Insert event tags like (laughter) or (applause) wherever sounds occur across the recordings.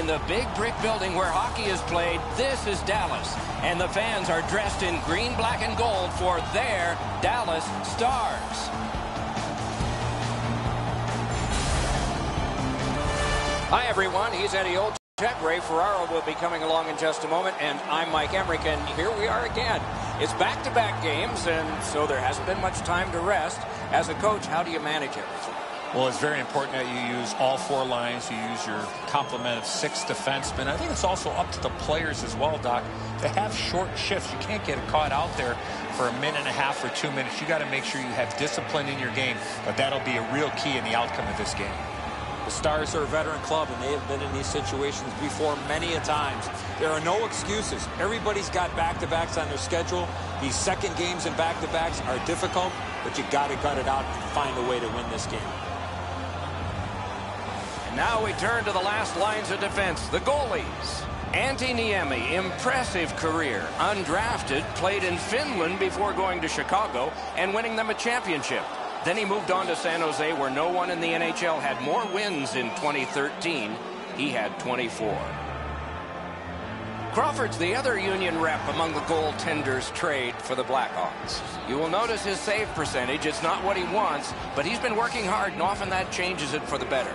In the big brick building where hockey is played, this is Dallas. And the fans are dressed in green, black, and gold for their Dallas Stars. Hi, everyone. He's Eddie Olczyk. Ray Ferraro will be coming along in just a moment, and I'm Mike Emrick, and here we are again. It's back-to-back -back games, and so there hasn't been much time to rest. As a coach, how do you manage everything? Well, it's very important that you use all four lines. You use your complement of six defensemen. I think it's also up to the players as well, Doc, to have short shifts. You can't get caught out there for a minute and a half or two minutes. You got to make sure you have discipline in your game, but that'll be a real key in the outcome of this game. The Stars are a veteran club, and they have been in these situations before many a times. There are no excuses. Everybody's got back-to-backs on their schedule. These second games and back-to-backs are difficult, but you got to gut it out and find a way to win this game. Now we turn to the last lines of defense, the goalies. Antti Niemi, impressive career. Undrafted, played in Finland before going to Chicago and winning them a championship. Then he moved on to San Jose where no one in the NHL had more wins in 2013. He had 24. Crawford's the other Union rep among the goaltenders trade for the Blackhawks. You will notice his save percentage. It's not what he wants, but he's been working hard, and often that changes it for the better.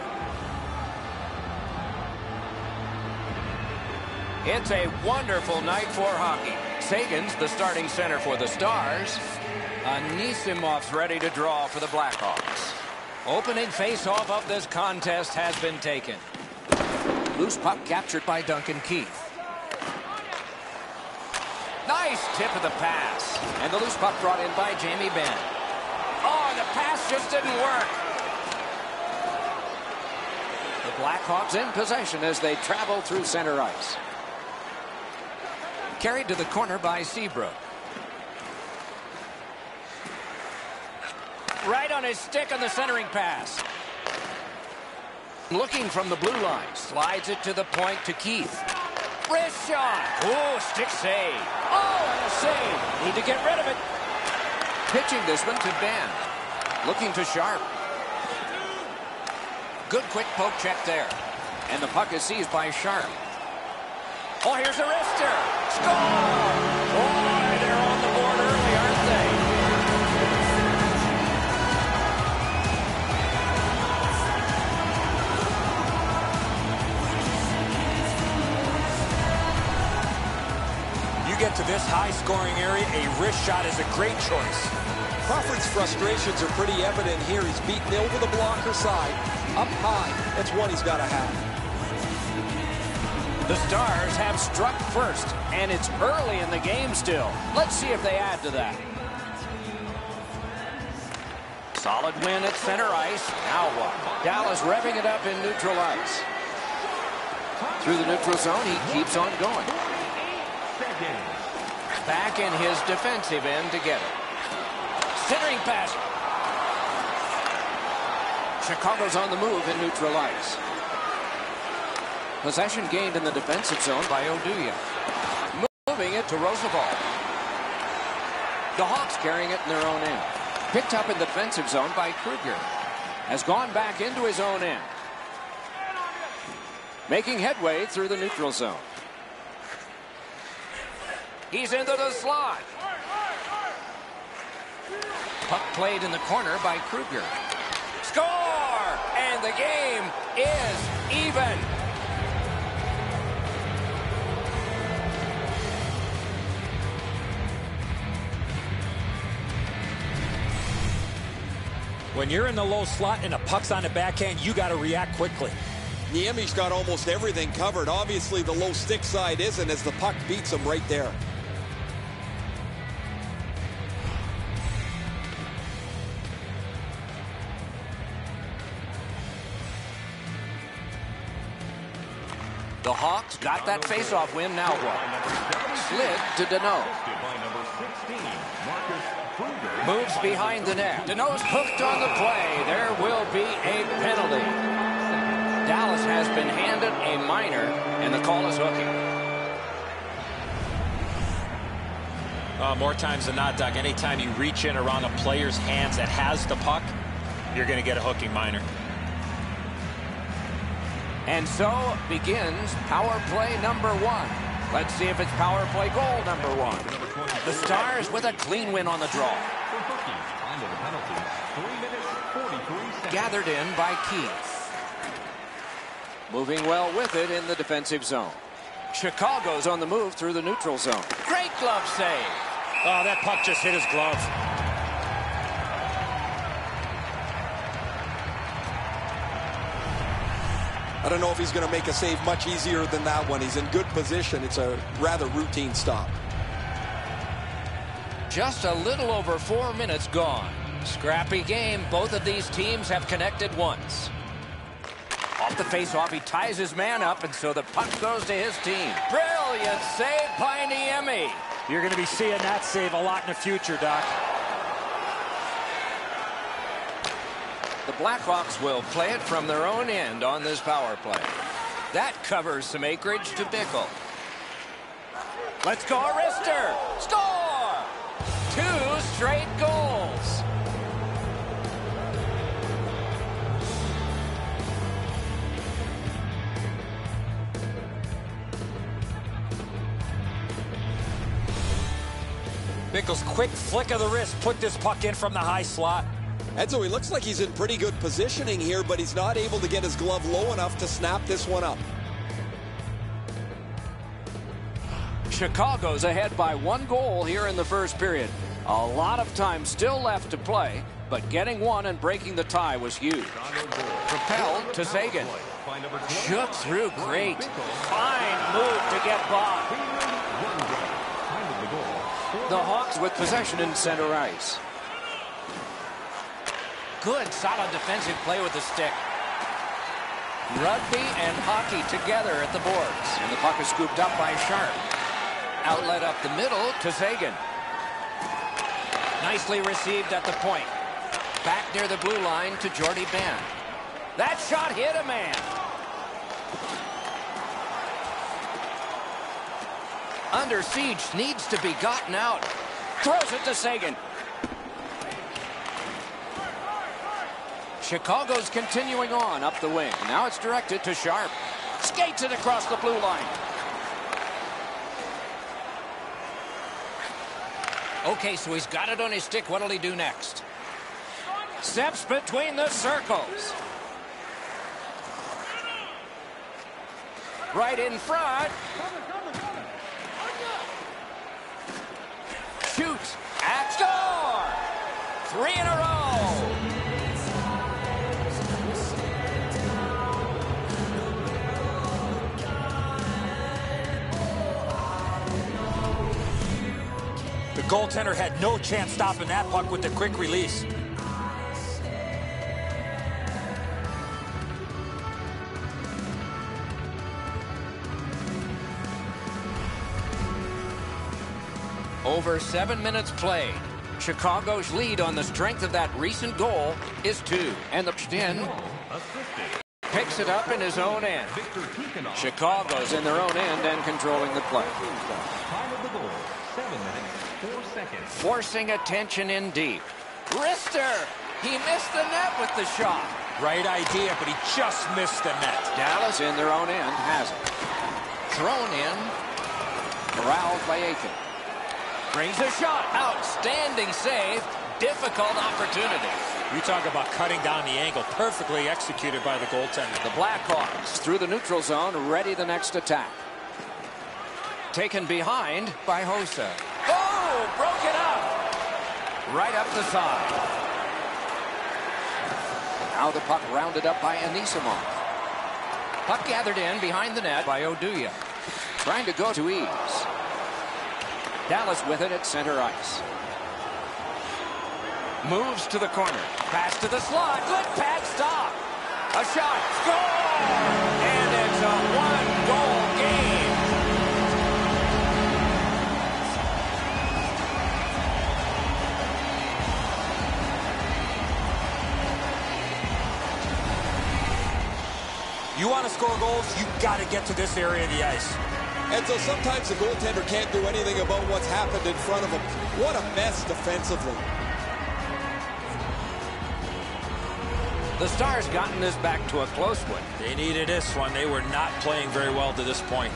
It's a wonderful night for hockey. Seguin's the starting center for the Stars. Anisimov's ready to draw for the Blackhawks. Opening face-off of this contest has been taken. Loose puck captured by Duncan Keith. Nice tip of the pass. And the loose puck brought in by Jamie Benn. Oh, the pass just didn't work. The Blackhawks in possession as they travel through center ice. Carried to the corner by Seabrook. Right on his stick on the centering pass. Looking from the blue line. Slides it to the point to Keith. Wrist shot. Oh, stick save. Oh, and a save. Need to get rid of it. Pitching this one to Benn. Looking to Sharp. Good quick poke check there. And the puck is seized by Sharp. Oh, here's a wrister. Score! Boy, they're on the board early, aren't they? You get to this high-scoring area, a wrist shot is a great choice. Crawford's frustrations are pretty evident here. He's beaten over the blocker side, up high. That's what he's got to have. The Stars have struck first, and it's early in the game still. Let's see if they add to that. Solid win at center ice. Now what? Dallas revving it up in neutral ice. Through the neutral zone, he keeps on going. Back in his defensive end to get it. Centering pass. Chicago's on the move in neutral ice. Possession gained in the defensive zone by Oduya. Moving it to Rozsival. The Hawks carrying it in their own end. Picked up in the defensive zone by Kruger. Has gone back into his own end. Making headway through the neutral zone. He's into the slot. Puck played in the corner by Kruger. Score! And the game is even. When you're in the low slot and a puck's on the backhand, you got to react quickly. Niemi's got almost everything covered. Obviously, the low stick side isn't as the puck beats him right there. The Hawks got that faceoff win. Now what? Slid to Danault. Moves behind the net. Danault's hooked on the play. There will be a penalty. Dallas has been handed a minor, and the call is hooking. Uh, more times than not, Doc, anytime you reach in around a player's hands that has the puck, you're going to get a hooking minor. And so begins power play number one. Let's see if it's power play goal number one. The Stars with a clean win on the draw. Gathered in by Keith. Moving well with it in the defensive zone. Chicago's on the move through the neutral zone. Great glove save. Oh, that puck just hit his glove. I don't know if he's going to make a save much easier than that one. He's in good position. It's a rather routine stop. Just a little over four minutes gone. Scrappy game. Both of these teams have connected once. Off the face-off, he ties his man up, and so the puck goes to his team. Brilliant save by Niemi. You're going to be seeing that save a lot in the future, Doc. The Blackhawks will play it from their own end on this power play. That covers some acreage to Bickell. Let's go, Arister. Score! Two straight Bickell's quick flick of the wrist put this puck in from the high slot. Edzo, he looks like he's in pretty good positioning here, but he's not able to get his glove low enough to snap this one up. Chicago's ahead by one goal here in the first period. A lot of time still left to play, but getting one and breaking the tie was huge. Propelled to Seguin. Shook through great. Fine move to get by. The Hawks with possession in center ice. Good, solid defensive play with the stick. Rugby and hockey together at the boards. And the puck is scooped up by Sharp. Outlet up the middle to Seguin. Nicely received at the point. Back near the blue line to Jordie Benn. That shot hit a man. Under siege needs to be gotten out. Throws it to Seguin. Chicago's continuing on up the wing. Now it's directed to Sharp. Skates it across the blue line. Okay, so he's got it on his stick. What'll he do next? Steps between the circles. Right in front. Shoots. At score. Three in a row. The goaltender had no chance stopping that puck with the quick release. Over seven minutes played. Chicago's lead on the strength of that recent goal is two. And the in picks it up in his own end. Chicago's in their own end and controlling the play. Forcing attention in deep. Rister! He missed the net with the shot. Right idea, but he just missed the net. Dallas in their own end has it. Thrown in. Corralled by Eakin. Brings a shot. Outstanding save. Difficult opportunity. You talk about cutting down the angle. Perfectly executed by the goaltender. The Blackhawks through the neutral zone, ready the next attack. Taken behind by Hossa. Oh, broke it up. Right up the side. Now the puck rounded up by Anisimov. Puck gathered in behind the net by Oduya. Trying to go to ease. Dallas with it at center ice. Moves to the corner. Pass to the slot. Good pad stop. A shot. Score! And it's a one-goal game. You want to score goals, you got to get to this area of the ice. And so sometimes the goaltender can't do anything about what's happened in front of him. What a mess defensively. The Stars gotten this back to a close one. They needed this one. They were not playing very well to this point.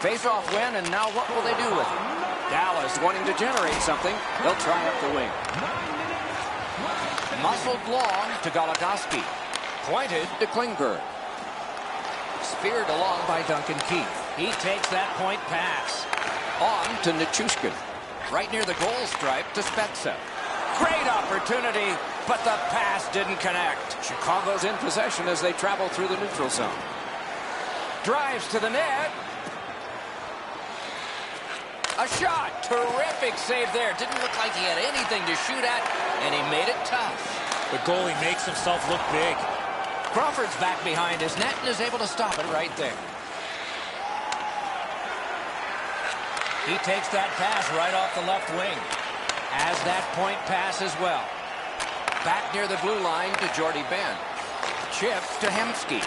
Face-off win, and now what will they do with it? Dallas wanting to generate something. They'll try up the wing. Muscled long to Goligoski. Pointed to Klingberg. Speared along by Duncan Keith. He takes that point pass. On to Nichushkin. Right near the goal stripe to Spezza. Great opportunity, but the pass didn't connect. Chicago's in possession as they travel through the neutral zone. Drives to the net. A shot. Terrific save there. Didn't look like he had anything to shoot at, and he made it tough. The goalie makes himself look big. Crawford's back behind his net and is able to stop it right there. He takes that pass right off the left wing. Has that point pass as well. Back near the blue line to Jordie Benn. Chip to Hemsky.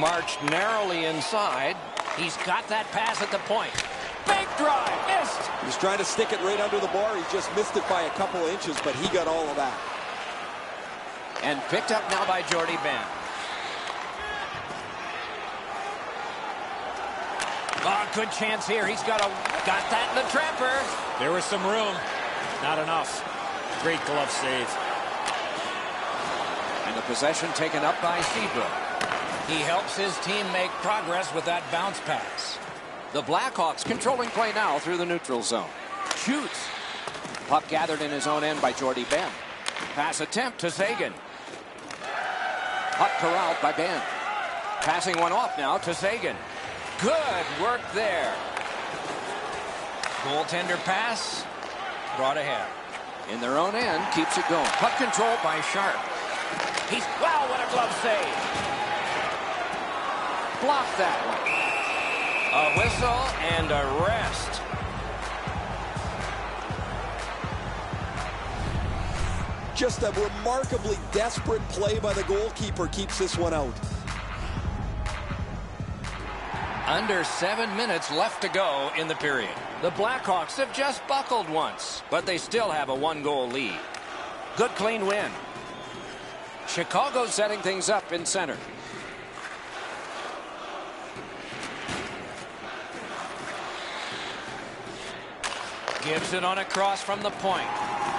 Marched narrowly inside. He's got that pass at the point. Big drive. Missed. He was trying to stick it right under the bar. He just missed it by a couple inches, but he got all of that. And picked up now by Jordie Benn. Oh, good chance here. He's got a got that in the trapper. There was some room. Not enough. Great glove save. And the possession taken up by Seabrook. He helps his team make progress with that bounce pass. The Blackhawks controlling play now through the neutral zone. Shoots. Puck gathered in his own end by Jordie Benn. Pass attempt to Seguin. Puck corralled by Benn. Passing one off now to Seguin. Good work there. Goaltender pass. Brought ahead. In their own end, keeps it going. Puck control by Sharp. He's, wow, what a glove save. Block that one. A whistle and a rest. Just a remarkably desperate play by the goalkeeper keeps this one out. Under seven minutes left to go in the period. The Blackhawks have just buckled once, but they still have a one-goal lead. Good clean win. Chicago setting things up in center. It on a cross from the point.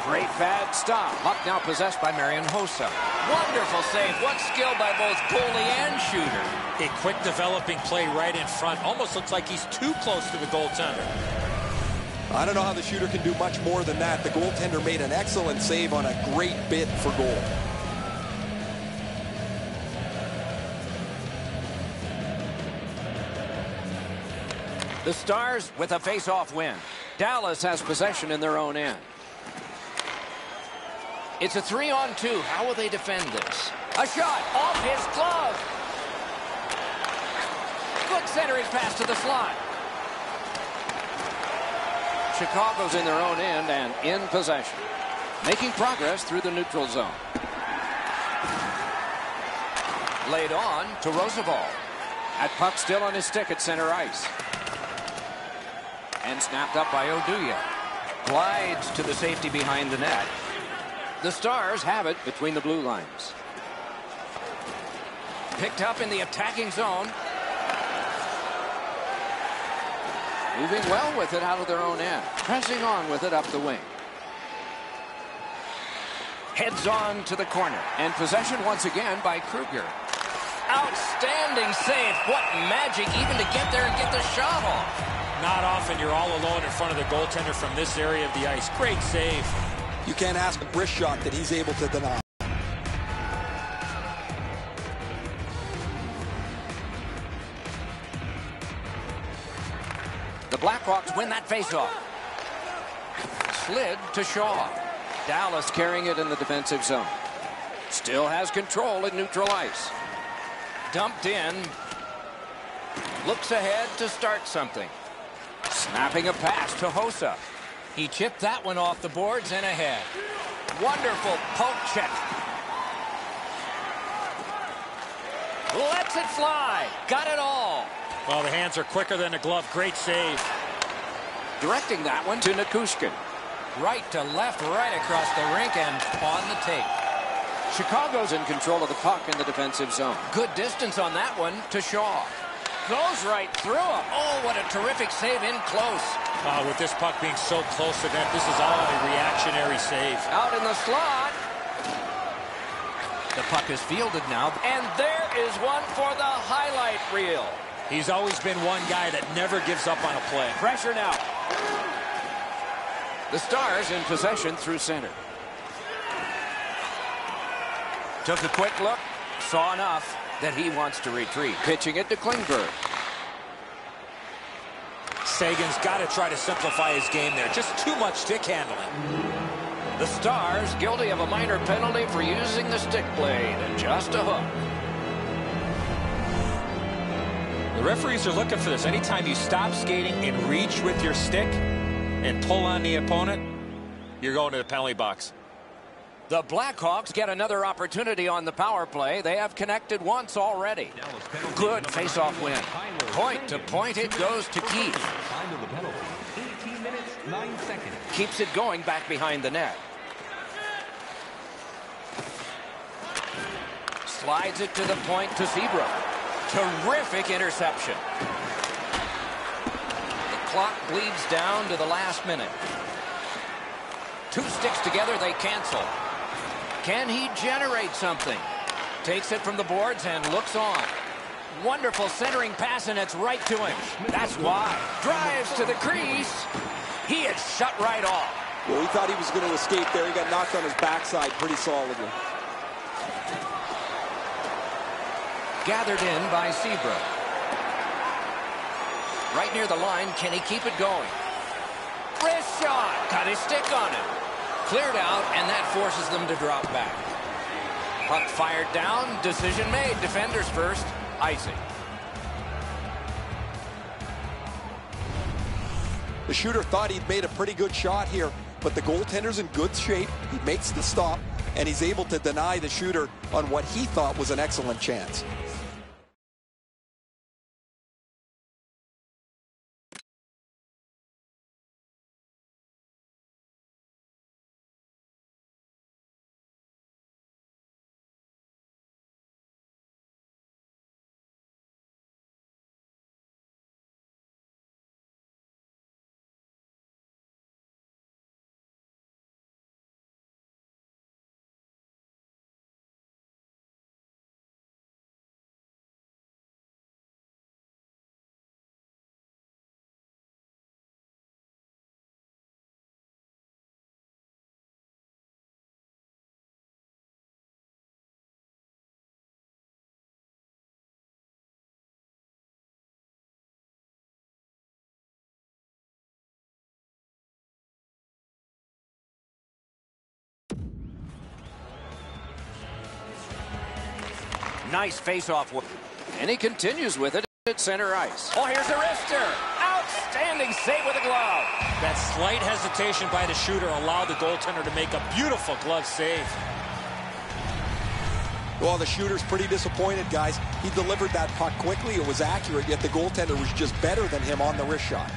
Great bad stop. Puck now possessed by Marian Hossa. Wonderful save. What skill by both goalie and shooter. A quick developing play right in front. Almost looks like he's too close to the goaltender. I don't know how the shooter can do much more than that. The goaltender made an excellent save on a great bid for goal. The Stars with a face-off win. Dallas has possession in their own end. It's a three-on-two. How will they defend this? A shot off his glove. Good centering pass to the slot. Chicago's in their own end and in possession. Making progress through the neutral zone. Laid on to Rozsival. At puck still on his stick at center ice. And snapped up by Oduya. Glides to the safety behind the net. The Stars have it between the blue lines. Picked up in the attacking zone. Moving well with it out of their own end. Pressing on with it up the wing. Heads on to the corner. And possession once again by Kruger. Outstanding save. What magic even to get there and get the shot off. Not often you're all alone in front of the goaltender from this area of the ice. Great save. You can't ask a wrist shot that he's able to deny. The Blackhawks win that faceoff. Slid to Shaw. Dallas carrying it in the defensive zone. Still has control at neutral ice. Dumped in. Looks ahead to start something. Snapping a pass to Hossa. He chipped that one off the boards and ahead. Wonderful poke check. Lets it fly. Got it all. Well, the hands are quicker than the glove. Great save. Directing that one to Nichushkin. Right to left, right across the rink and on the tape. Chicago's in control of the puck in the defensive zone. Good distance on that one to Shaw. Goes right through him. Oh, what a terrific save in close. Uh, with this puck being so close to net, this is all a reactionary save. Out in the slot. The puck is fielded now. And there is one for the highlight reel. He's always been one guy that never gives up on a play. Pressure now. The Stars in possession through center. Took a quick look. Saw enough that he wants to retreat. Pitching it to Klingberg. Seguin's got to try to simplify his game there. Just too much stick handling. The Stars guilty of a minor penalty for using the stick blade just a hook. The referees are looking for this. Anytime you stop skating and reach with your stick and pull on the opponent, you're going to the penalty box. The Blackhawks get another opportunity on the power play. They have connected once already. Good face-off win. Point to point it goes to Keith. Keeps it going back behind the net. Slides it to the point to Zebra. Terrific interception. The clock bleeds down to the last minute. Two sticks together, they cancel. Can he generate something? Takes it from the boards and looks on. Wonderful centering pass, and it's right to him. That's why. Drives to the crease. He is shut right off. Well, he thought he was going to escape there. He got knocked on his backside pretty solidly. Gathered in by Seabrook. Right near the line, can he keep it going? Wrist shot. Got his stick on it. Cleared out, and that forces them to drop back. Puck fired down. Decision made. Defenders first. Icing. The shooter thought he'd made a pretty good shot here, but the goaltender's in good shape. He makes the stop, and he's able to deny the shooter on what he thought was an excellent chance. Nice face-off. And he continues with it at center ice. Oh, here's a wrister. Outstanding save with a glove. That slight hesitation by the shooter allowed the goaltender to make a beautiful glove save. Well, the shooter's pretty disappointed, guys. He delivered that puck quickly. It was accurate, yet the goaltender was just better than him on the wrist shot.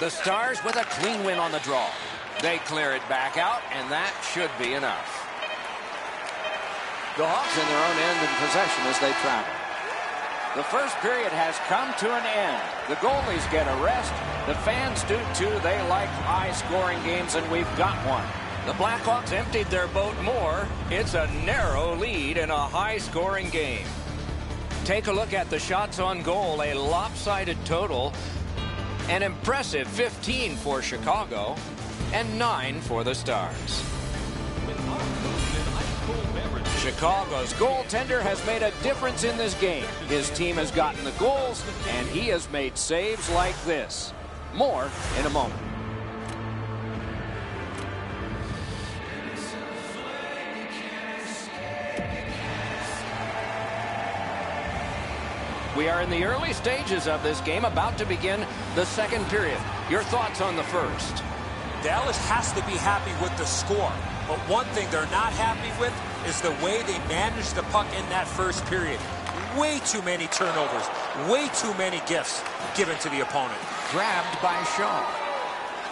The Stars with a clean win on the draw. They clear it back out, and that should be enough. The Hawks in their own end in possession as they travel. The first period has come to an end. The goalies get a rest. The fans do too. They like high-scoring games, and we've got one. The Blackhawks emptied their boat more. It's a narrow lead in a high-scoring game. Take a look at the shots on goal, a lopsided total. An impressive 15 for Chicago and 9 for the Stars. Chicago's goaltender has made a difference in this game. His team has gotten the goals, and he has made saves like this. More in a moment. We are in the early stages of this game, about to begin the second period. Your thoughts on the first? Dallas has to be happy with the score. But one thing they're not happy with is the way they managed the puck in that first period. Way too many turnovers. Way too many gifts given to the opponent. Grabbed by Shaw.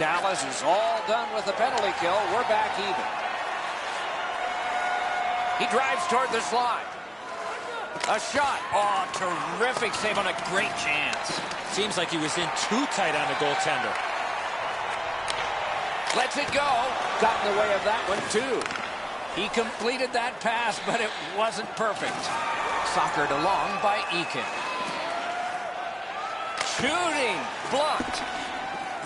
Dallas is all done with the penalty kill. We're back even. He drives toward the slot. A shot. Oh, terrific save on a great chance. Seems like he was in too tight on the goaltender. Lets it go. Got in the way of that one, too. He completed that pass, but it wasn't perfect. Soccered along by Eakin. Shooting. Blocked.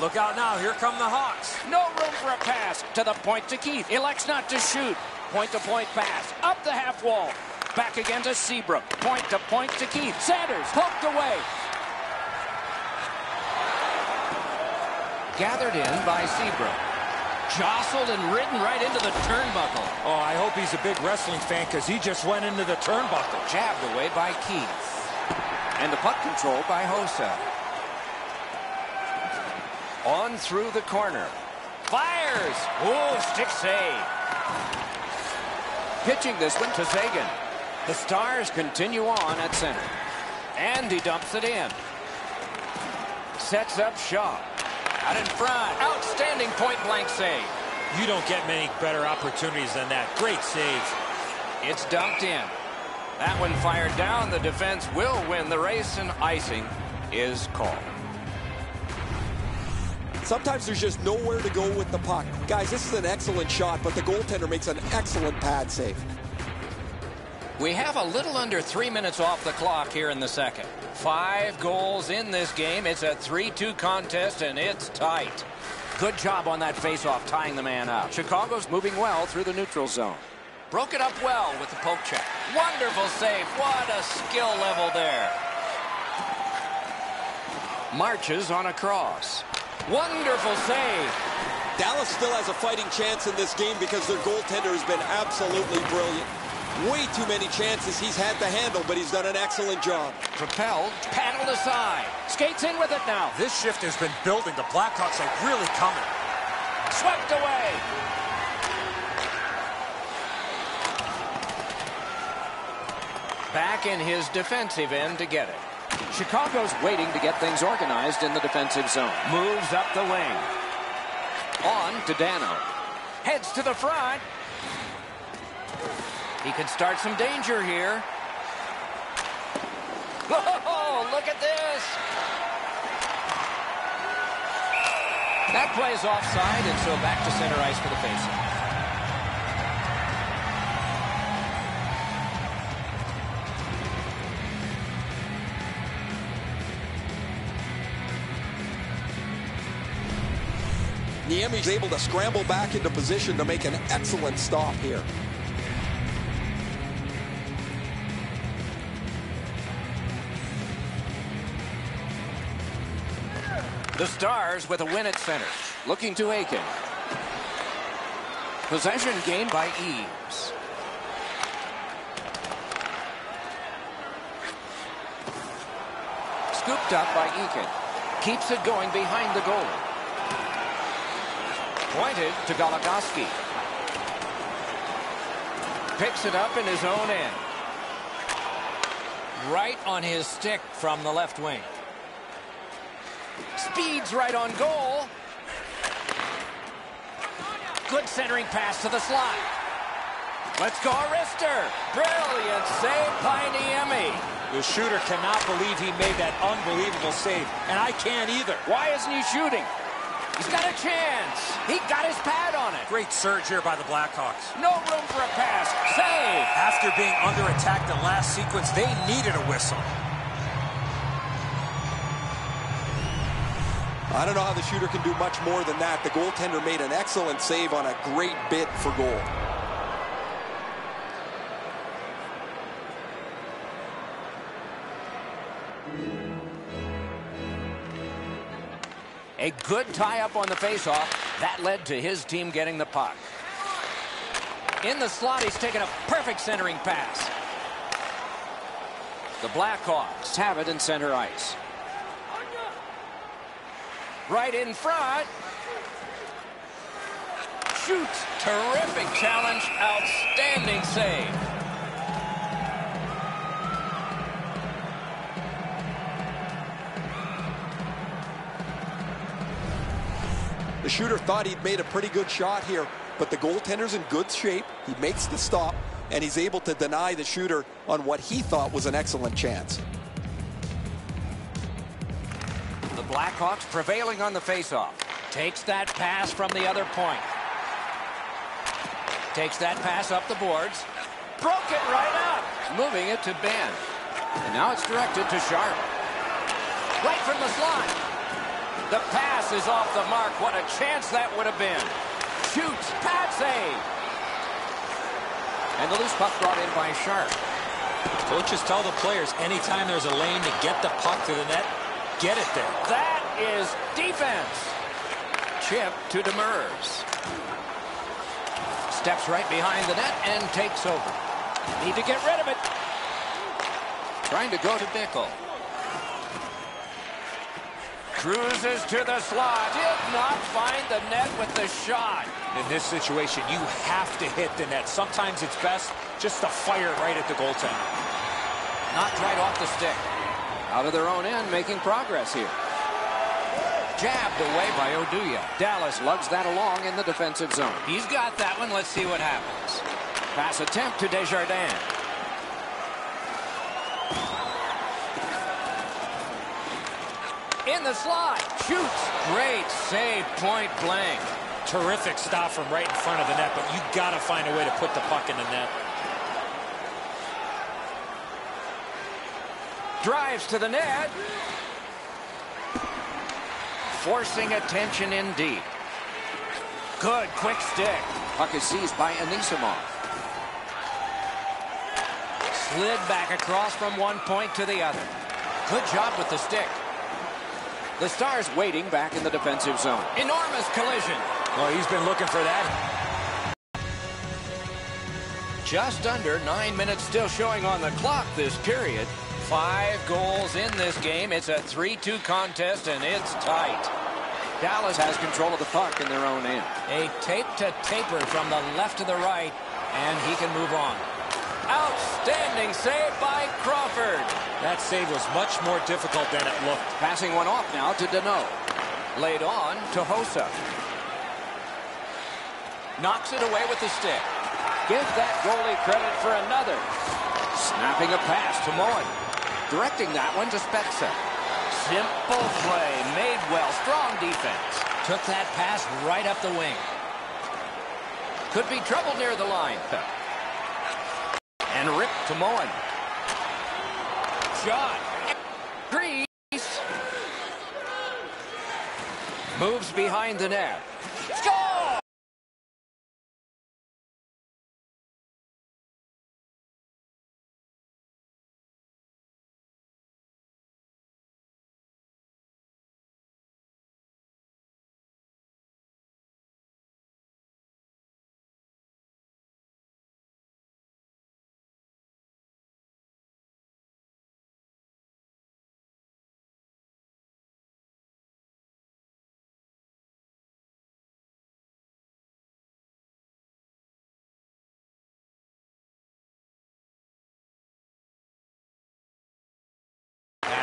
Look out now. Here come the Hawks. No room for a pass. To the point to Keith. Elects not to shoot. Point-to-point -point pass. Up the half wall. Back again to Seabrook. Point-to-point -to, Keith. Sanders poked away. Gathered in by Seabrook. Jostled and ridden right into the turnbuckle. Oh, I hope he's a big wrestling fan because he just went into the turnbuckle. Jabbed away by Keith. And the puck control by Hossa. On through the corner. Fires! Oh, stick save. Pitching this one to Seguin. The Stars continue on at center. And he dumps it in. Sets up Shaw. Out in front. Outstanding point-blank save. You don't get many better opportunities than that. Great save. It's dumped in. That one fired down. The defense will win the race, and icing is called. Sometimes there's just nowhere to go with the puck. Guys, this is an excellent shot, but the goaltender makes an excellent pad save. We have a little under three minutes off the clock here in the second. Five goals in this game. It's a 3-2 contest, and it's tight. Good job on that faceoff, tying the man up. Chicago's moving well through the neutral zone. Broke it up well with the poke check. Wonderful save. What a skill level there. Marches on a cross. Wonderful save. Dallas still has a fighting chance in this game because their goaltender has been absolutely brilliant. Way too many chances he's had to handle, but he's done an excellent job. Propelled, paddled aside. Skates in with it now. This shift has been building. The Blackhawks are really coming. Swept away. Back in his defensive end to get it. Chicago's waiting to get things organized in the defensive zone. Moves up the wing. On to Danault. Heads to the front. He could start some danger here. (laughs) Oh, look at this. That plays offside, and so back to center ice for the faceoff. Niemi's able to scramble back into position to make an excellent stop here. The Stars with a win at center. Looking to Eakin. Possession gained by Eaves. Scooped up by Eakin. Keeps it going behind the goal. Pointed to Goligoski. Picks it up in his own end. Right on his stick from the left wing. Speeds right on goal. Good centering pass to the slot. Let's go, Arister. Brilliant save by Niemi. The shooter cannot believe he made that unbelievable save, and I can't either. Why isn't he shooting? He's got a chance. He got his pad on it. Great surge here by the Blackhawks. No room for a pass. Save. After being under attack the last sequence, they needed a whistle. I don't know how the shooter can do much more than that. The goaltender made an excellent save on a great bid for goal. A good tie-up on the faceoff. That led to his team getting the puck. In the slot, he's taken a perfect centering pass. The Blackhawks have it in center ice. Right in front. shoots. Terrific challenge. Outstanding save. The shooter thought he'd made a pretty good shot here, but the goaltender's in good shape. He makes the stop, and he's able to deny the shooter on what he thought was an excellent chance. Blackhawks prevailing on the faceoff. Takes that pass from the other point. Takes that pass up the boards. Broke it right up. Moving it to Benn. And now it's directed to Sharp. Right from the slot. The pass is off the mark. What a chance that would have been. Shoots. Pad save. And the loose puck brought in by Sharp. Coaches tell the players anytime there's a lane to get the puck to the net, get it there. That is defense. Chip to Demers. Steps right behind the net and takes over. Need to get rid of it. Trying to go to Bickell. Cruises to the slot. Did not find the net with the shot. In this situation, you have to hit the net. Sometimes it's best just to fire right at the goaltender. Knocked right off the stick. Out of their own end, making progress here. Jabbed away by Oduya. Dallas lugs that along in the defensive zone. He's got that one. Let's see what happens. Pass attempt to Desjardins. In the slot. Shoots. Great save point blank. Terrific stop from right in front of the net, but you got to find a way to put the puck in the net. Drives to the net. Forcing attention in deep. Good quick stick. Puck is seized by Anisimov. Slid back across from one point to the other. Good job with the stick. The Stars waiting back in the defensive zone. Enormous collision. Well, he's been looking for that. Just under nine minutes still showing on the clock this period. Five goals in this game. It's a 3-2 contest, and it's tight. Dallas has control of the puck in their own end. A tape-to-taper from the left to the right, and he can move on. Outstanding save by Crawford. That save was much more difficult than it looked. Passing one off now to Danault. Laid on to Hossa. Knocks it away with the stick. Give that goalie credit for another. Snapping a pass to Moen. Directing that one to Spezza. Simple play. Made well. Strong defense. Took that pass right up the wing. Could be trouble near the line. And ripped to Moen. Shot. Crease. Moves behind the net. Score!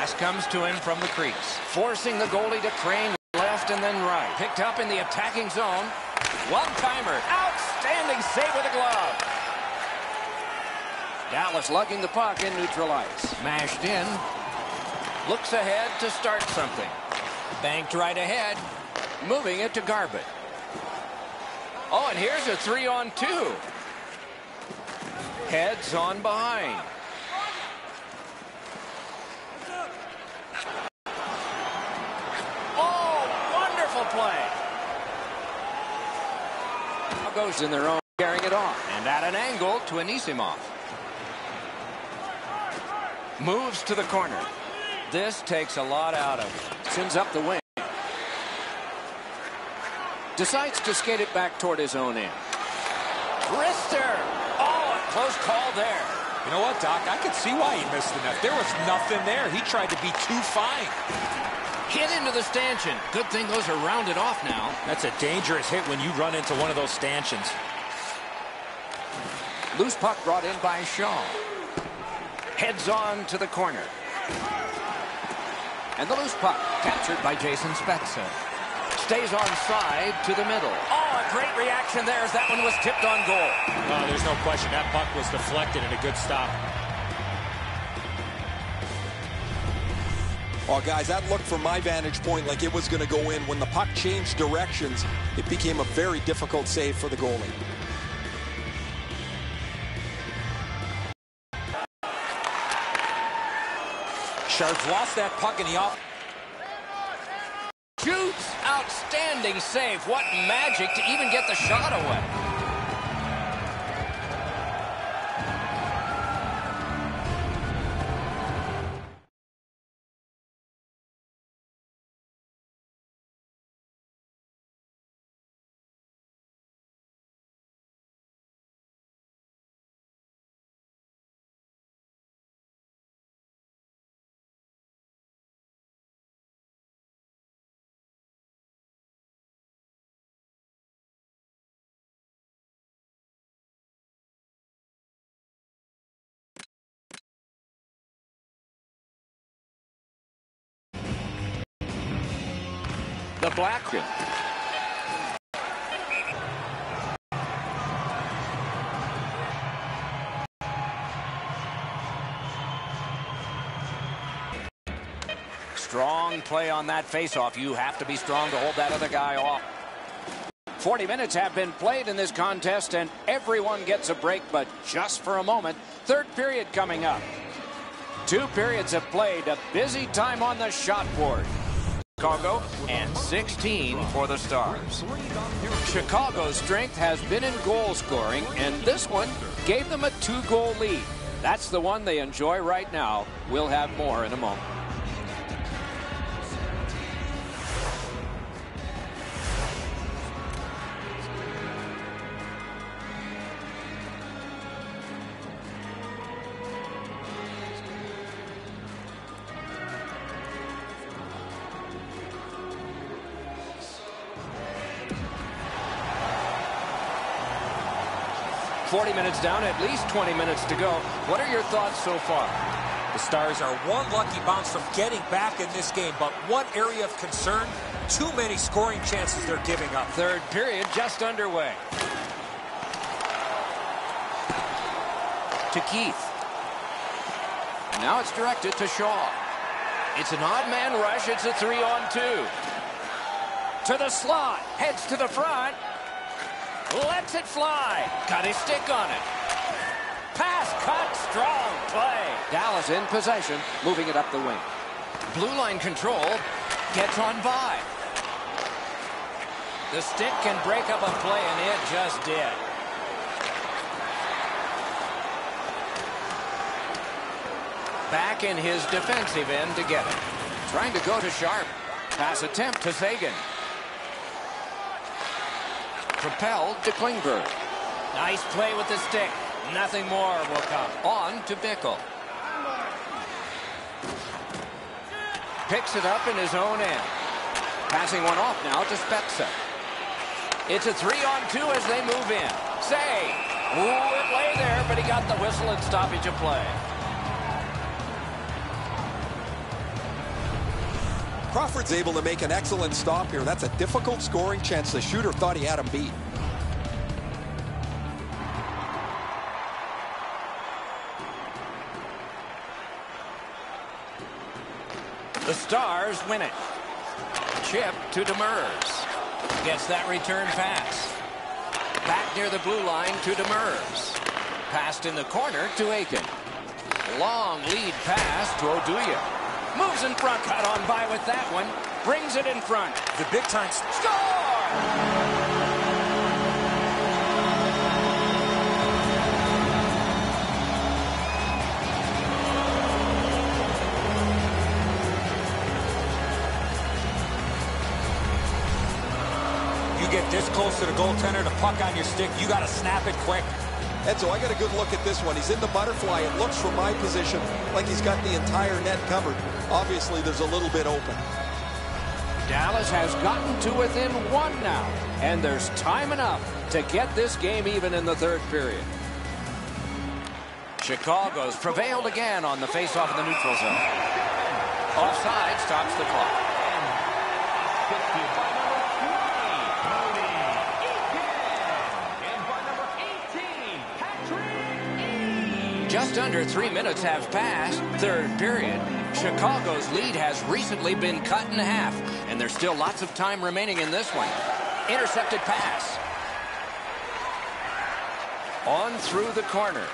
Pass comes to him from the crease. Forcing the goalie to crane left and then right. Picked up in the attacking zone. One-timer. Outstanding save with a glove. Dallas lugging the puck in neutral ice. Mashed in. Looks ahead to start something. Banked right ahead. Moving it to Garbutt. Oh, and here's a three-on-two. Heads on behind. Oh, wonderful play. Now goes in their own, carrying it on. And at an angle to Anisimov. Moves to the corner. This takes a lot out of him. Sends up the wing. Decides to skate it back toward his own end. Brister. Oh, a close call there. You know what, Doc? I could see why he missed the net. There was nothing there. He tried to be too fine. Hit into the stanchion. Good thing those are rounded off now. That's a dangerous hit when you run into one of those stanchions. Loose puck brought in by Shaw. Heads on to the corner. And the loose puck captured by Jason Spezza. Stays on side to the middle. Oh, a great reaction there as that one was tipped on goal. Oh, there's no question that puck was deflected and a good stop. Oh, guys, that looked from my vantage point like it was going to go in. When the puck changed directions, it became a very difficult save for the goalie. Sharps lost that puck in the off. Shoots. Outstanding save. What magic to even get the shot away. The Blackton. Strong play on that faceoff. You have to be strong to hold that other guy off. 40 minutes have been played in this contest, and everyone gets a break, but just for a moment. Third period coming up. Two periods have played. A busy time on the shot board. Chicago and 16 for the Stars. Chicago's strength has been in goal scoring, and this one gave them a two-goal lead. That's the one they enjoy right now. We'll have more in a moment. Forty minutes down, at least 20 minutes to go. What are your thoughts so far? The Stars are one lucky bounce from getting back in this game, but one area of concern, too many scoring chances they're giving up. Third period just underway. To Keith. And now it's directed to Shaw. It's an odd man rush. It's a three on two. To the slot. Heads to the front. Lets it fly. Got his stick on it. Pass cut. Strong play. Dallas in possession. Moving it up the wing. Blue line control. Gets on by. The stick can break up a play, and it just did. Back in his defensive end to get it. Trying to go to Sharp. Pass attempt to Seguin. Propelled to Klingberg. Nice play with the stick. Nothing more will come. On to Bickell. Picks it up in his own end. Passing one off now to Spezza. It's a three on two as they move in. Say, ooh, it lay there, but he got the whistle and stoppage of play. Crawford's able to make an excellent stop here. That's a difficult scoring chance. The shooter thought he had him beat. The Stars win it. Chip to Demers. Gets that return pass. Back near the blue line to Demers. Passed in the corner to Eakin. Long lead pass to Oduya. Moves in front, cut on by with that one. Brings it in front. The big time. Score! You get this close to the goaltender, the puck on your stick, you got to snap it quick. Edzo, I got a good look at this one. He's in the butterfly. It looks from my position like he's got the entire net covered. Obviously, there's a little bit open. Dallas has gotten to within one now, and there's time enough to get this game even in the third period. Chicago's prevailed again on the faceoff in the neutral zone. Offside stops the clock. Just under three minutes have passed. Third period. Chicago's lead has recently been cut in half, and there's still lots of time remaining in this one. Intercepted pass. On through the corner.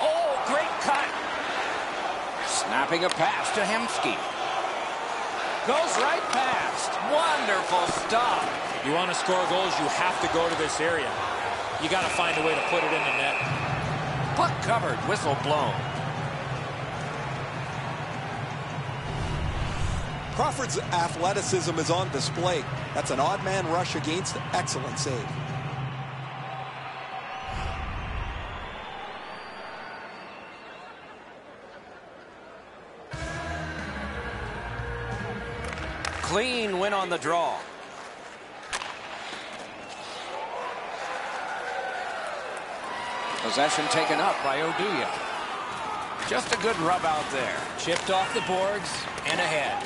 Oh, great cut. Snapping a pass to Hemsky. Goes right past. Wonderful stop. You want to score goals, you have to go to this area. You got to find a way to put it in the net. Puck covered, whistle blown. Crawford's athleticism is on display. That's an odd man rush against excellent save. Clean win on the draw. Possession taken up by Oduya. Just a good rub out there. Chipped off the boards and ahead.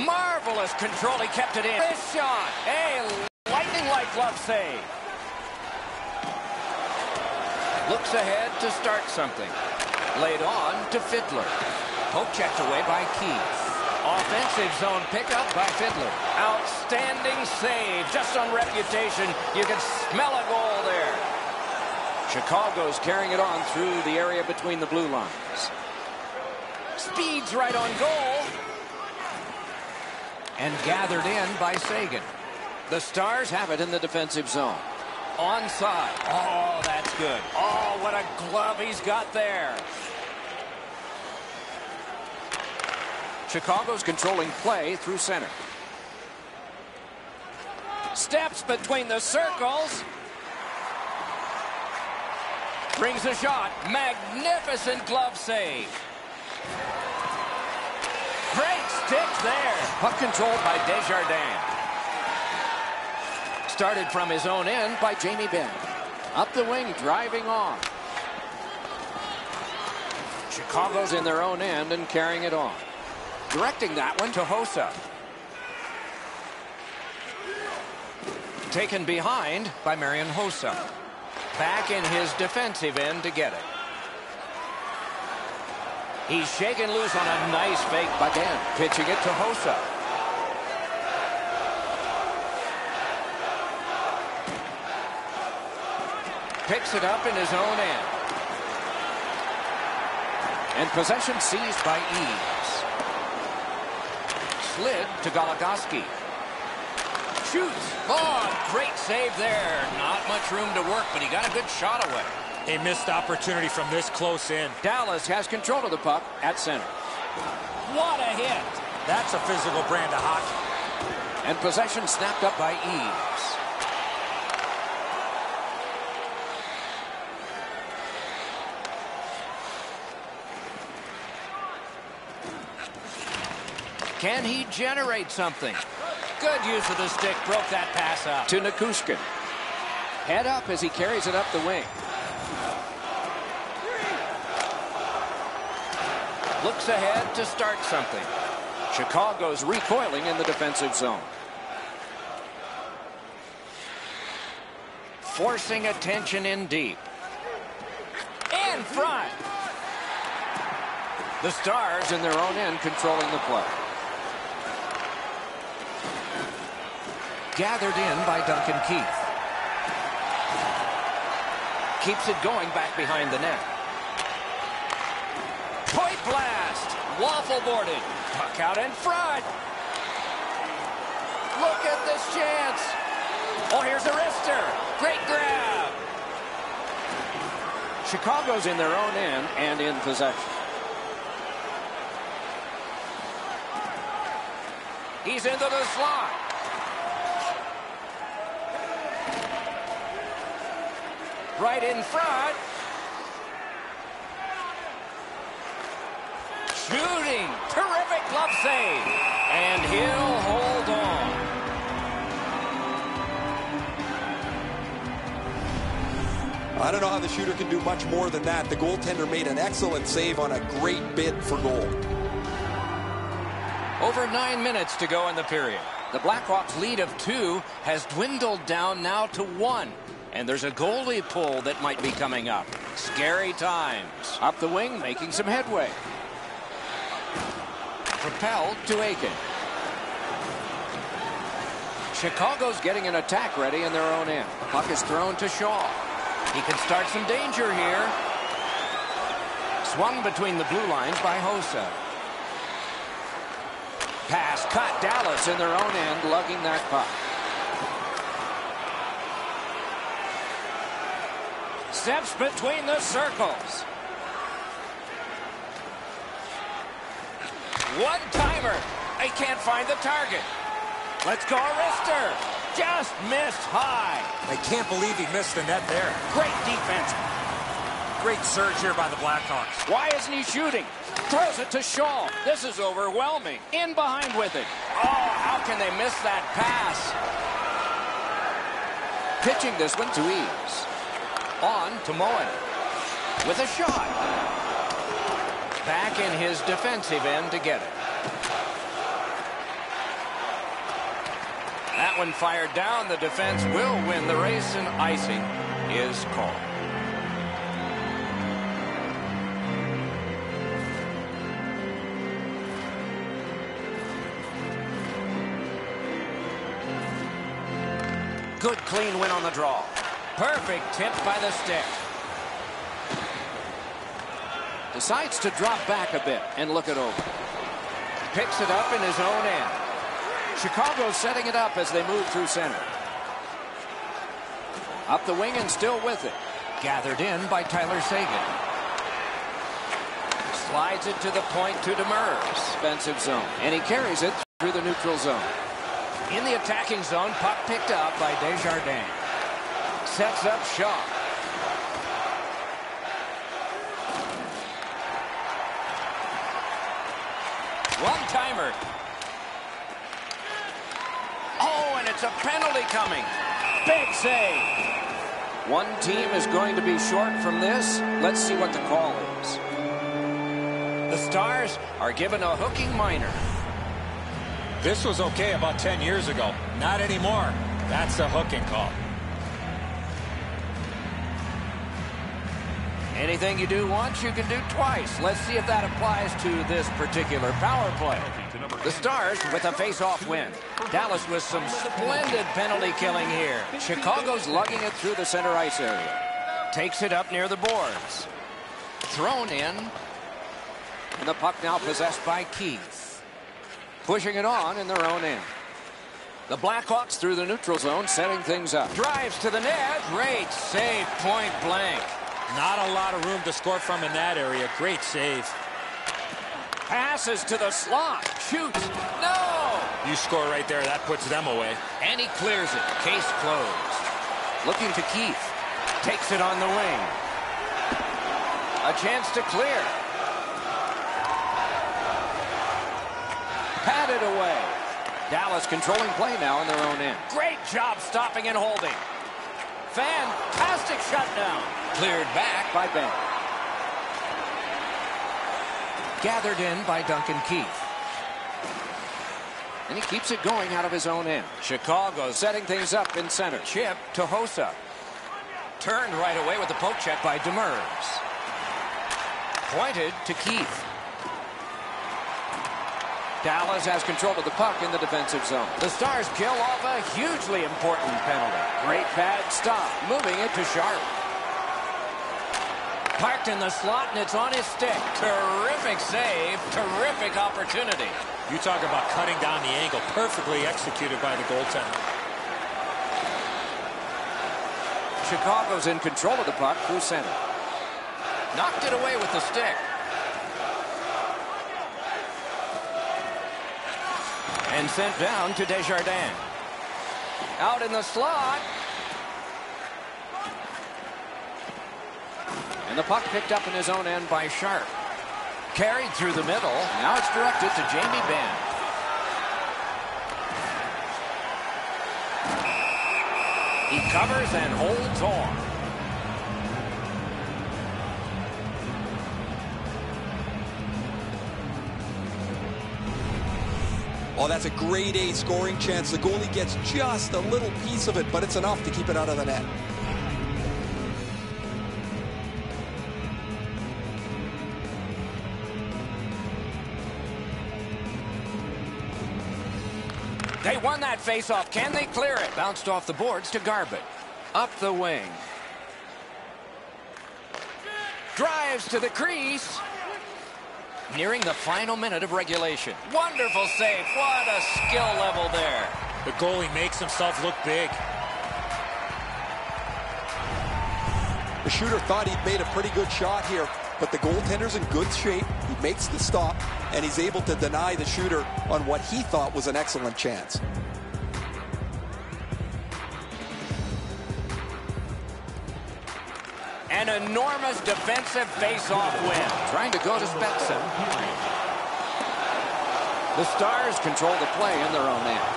Marvelous control. He kept it in. This shot. A lightning-like glove save. Looks ahead to start something. Laid on to Fiddler. Poke checked away by Keith. Offensive zone pickup by Fiddler. Outstanding save. Just on reputation. You can smell a goal there. Chicago's carrying it on through the area between the blue lines. Speeds right on goal. And gathered in by Seguin. The Stars have it in the defensive zone. Onside. Oh, that's good. Oh, what a glove he's got there. Chicago's controlling play through center. Steps between the circles. Brings a shot. Magnificent glove save. Great stick there. Puck controlled by Desjardins. Started from his own end by Jamie Benn. Up the wing, driving on. Chicago's in their own end and carrying it on. Directing that one to Hossa. Taken behind by Marian Hossa. Back in his defensive end to get it. He's shaken loose on a nice fake by Dan. Pitching it to Hossa. Picks it up in his own end. And possession seized by Eaves. Slid to Goligoski. Shoots. Oh, great save there. Not much room to work, but he got a good shot away. A missed opportunity from this close in. Dallas has control of the puck at center. What a hit. That's a physical brand of hockey. And possession snapped up by Eaves. Can he generate something? Good use of the stick. Broke that pass up. To Nichushkin. Head up as he carries it up the wing. Looks ahead to start something. Chicago's recoiling in the defensive zone. Forcing attention in deep. In front. The Stars in their own end controlling the play. Gathered in by Duncan Keith. Keeps it going back behind the net. Point blast. Waffle boarded. Puck out in front. Look at this chance. Oh, here's a wrister. Great grab. Chicago's in their own end and in possession. He's into the slot. Right in front. Shooting. Terrific glove save. And he'll hold on. I don't know how the shooter can do much more than that. The goaltender made an excellent save on a great bid for goal. Over nine minutes to go in the period. The Blackhawks lead of two has dwindled down now to one. And there's a goalie pull that might be coming up. Scary times. Up the wing, making some headway. Propelled to Eakin. Chicago's getting an attack ready in their own end. The puck is thrown to Shaw. He can start some danger here. Swung between the blue lines by Hossa. Pass cut. Dallas in their own end, lugging that puck. Steps between the circles. One timer. They can't find the target. Let's go, Arister. Just missed high. I can't believe he missed the net there. Great defense. Great surge here by the Blackhawks. Why isn't he shooting? Throws it to Shaw. This is overwhelming. In behind with it. Oh, how can they miss that pass? Pitching this one to Eaves. On to Moen. With a shot. Back in his defensive end to get it. That one fired down. The defense will win the race, and icing is called. Good clean win on the draw. Perfect tip by the stick. Decides to drop back a bit and look it over. Picks it up in his own end. Chicago setting it up as they move through center. Up the wing and still with it. Gathered in by Tyler Seguin. Slides it to the point to Demers. Defensive zone. And he carries it through the neutral zone. In the attacking zone, puck picked up by Desjardins. Sets up Shaw. One-timer. Oh, and it's a penalty coming. Big save. One team is going to be short from this. Let's see what the call is. The Stars are given a hooking minor. This was okay about 10 years ago. Not anymore. That's a hooking call. Anything you do once, you can do twice. Let's see if that applies to this particular power play. The Stars with a face-off win. Dallas with some splendid penalty killing here. Chicago's lugging it through the center ice area. Takes it up near the boards. Thrown in. And the puck now possessed by Keith. Pushing it on in their own end. The Blackhawks through the neutral zone, setting things up. Drives to the net. Great save, point blank. Not a lot of room to score from in that area. Great save. Passes to the slot. Shoots. No! You score right there. That puts them away. And he clears it. Case closed. Looking to Keith. Takes it on the wing. A chance to clear. Patted away. Dallas controlling play now in their own end. Great job stopping and holding. Fantastic shutdown. Cleared back by Benn. Gathered in by Duncan Keith. And he keeps it going out of his own end. Chicago setting things up in center. Chip to Hossa. Turned right away with the poke check by Demers. Pointed to Keith. Dallas has control of the puck in the defensive zone. The Stars kill off a hugely important penalty. Great pad stop, moving it to Sharp. Parked in the slot, and it's on his stick. Terrific save, terrific opportunity. You talk about cutting down the angle. Perfectly executed by the goaltender. Chicago's in control of the puck through center. Knocked it away with the stick. And sent down to Desjardins. Out in the slot. And the puck picked up in his own end by Sharp. Carried through the middle. Now it's directed to Jamie Benn. He covers and holds on. Oh, that's a great A scoring chance. The goalie gets just a little piece of it, but it's enough to keep it out of the net. Faceoff. Can they clear it? Bounced off the boards to Garbutt. Up the wing. Drives to the crease. Nearing the final minute of regulation. Wonderful save. What a skill level there. The goalie makes himself look big. The shooter thought he'd made a pretty good shot here, but the goaltender's in good shape. He makes the stop, and he's able to deny the shooter on what he thought was an excellent chance. An enormous defensive face-off win. Trying to go to Spezza. The Stars control the play in their own end.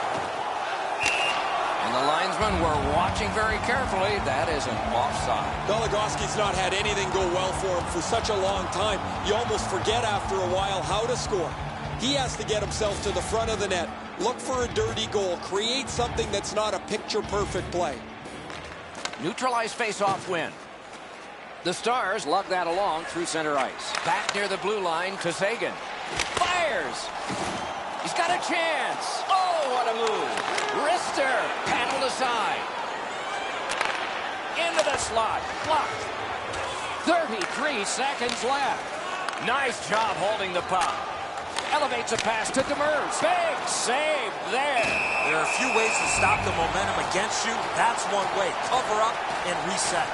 And the linesmen were watching very carefully. That is an offside. Goligoski's not had anything go well for him for such a long time. You almost forget after a while how to score. He has to get himself to the front of the net, look for a dirty goal, create something that's not a picture-perfect play. Neutralized face-off win. The Stars lug that along through center ice. Back near the blue line to Seguin. Fires! He's got a chance! Oh, what a move! Rister paddled aside. Into the slot. Blocked. 33 seconds left. Nice job holding the puck. Elevates a pass to Demers. Big save there. There are a few ways to stop the momentum against you. That's one way. Cover up and reset.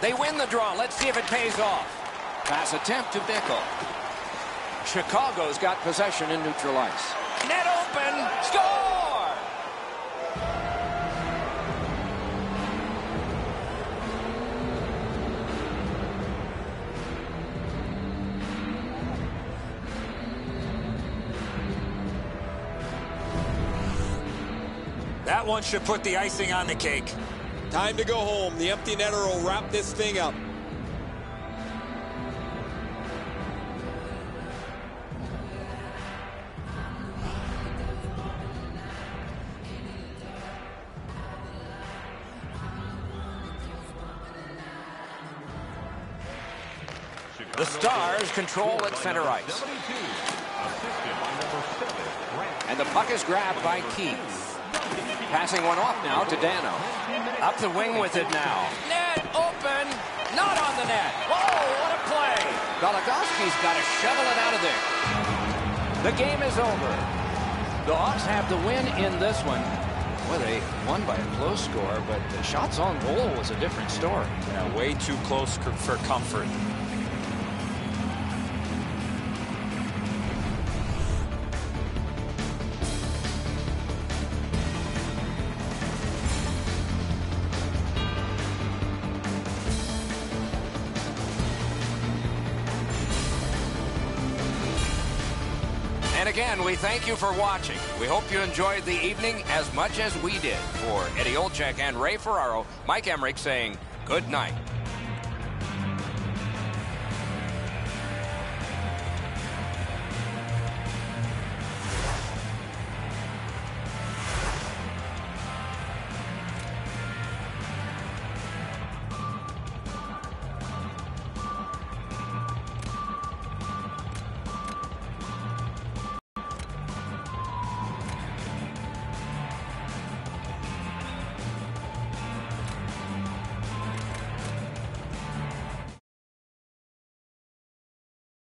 They win the draw. Let's see if it pays off. Pass attempt to Bickell. Chicago's got possession in neutral ice. Net open. Score! That one should put the icing on the cake. Time to go home. The empty netter will wrap this thing up. The Stars control at center ice. And the puck is grabbed by Keith. Passing one off now to Danault. Up the wing with it now. Net open. Not on the net. Whoa, what a play. Goligoski's got to shovel it out of there. The game is over. The Hawks have the win in this one. Well, they won by a close score, but the shots on goal was a different story. Yeah, way too close for comfort. And we thank you for watching. We hope you enjoyed the evening as much as we did. For Eddie Olczyk and Ray Ferraro, Mike Emrick saying good night.